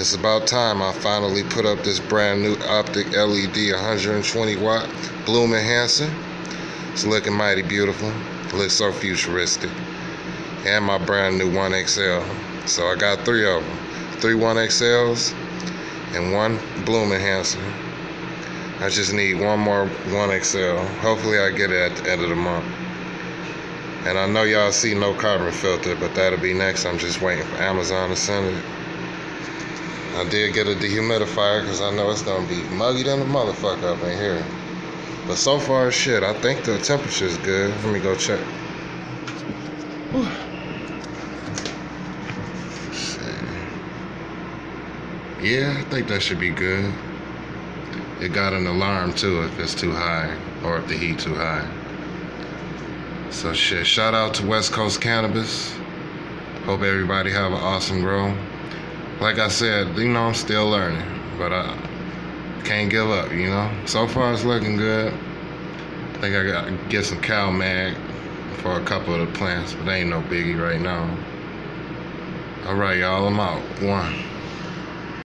It's about time I finally put up this brand new optic LED 120 watt bloom enhancer. It's looking mighty beautiful. It looks so futuristic. And my brand new 1XL. So I got three of them. Three 1XLs and one bloom enhancer. I just need one more 1XL. Hopefully I get it at the end of the month. And I know y'all see no carbon filter, but that'll be next. I'm just waiting for Amazon to send it. I did get a dehumidifier because I know it's gonna be muggy than a motherfucker up in here. But so far, shit, I think the temperature is good. Let me go check. Yeah, I think that should be good. It got an alarm too if it's too high or if the heat too high. So shit, shout out to West Coast Cannabiz. Hope everybody have an awesome grow. Like I said, you know, I'm still learning, but I can't give up, you know. So far it's looking good. I think I got to get some Cal-Mag for a couple of the plants, but ain't no biggie right now. All right, y'all, I'm out. One.